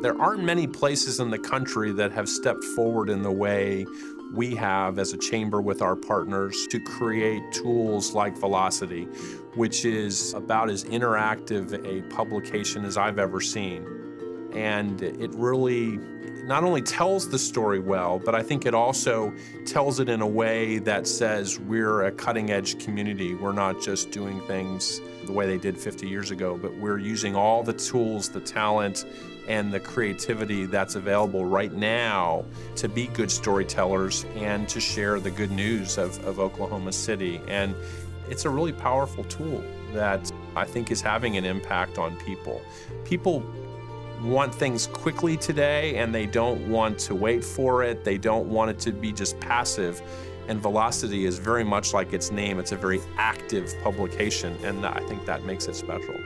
There aren't many places in the country that have stepped forward in the way we have as a chamber with our partners to create tools like VeloCity, which is about as interactive a publication as I've ever seen. And it really not only tells the story well, but I think it also tells it in a way that says we're a cutting edge community. We're not just doing things the way they did 50 years ago, but we're using all the tools, the talent, and the creativity that's available right now to be good storytellers and to share the good news of, of Oklahoma City. And it's a really powerful tool that I think is having an impact on people. People want things quickly today and they don't want to wait for it. They don't want it to be just passive. And VeloCity is very much like its name. It's a very active publication, and I think that makes it special.